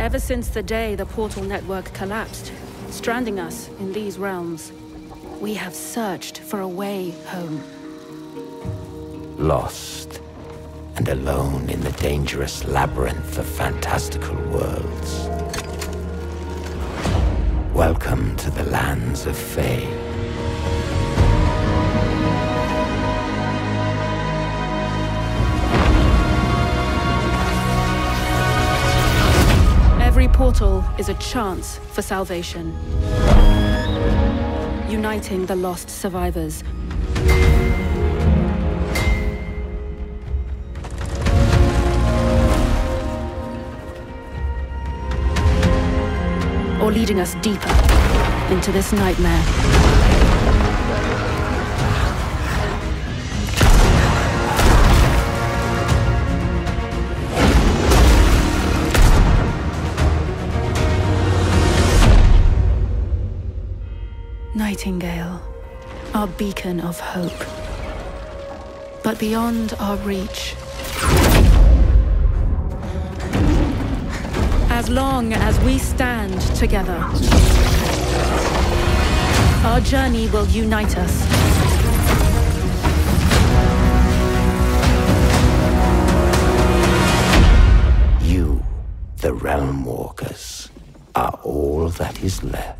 Ever since the day the portal network collapsed, stranding us in these realms, we have searched for a way home. Lost and alone in the dangerous labyrinth of fantastical worlds. Welcome to the lands of Fae. Portal is a chance for salvation. Uniting the lost survivors. Or leading us deeper into this nightmare. Nightingale, our beacon of hope. But beyond our reach. As long as we stand together, our journey will unite us. You, the Realmwalkers, are all that is left.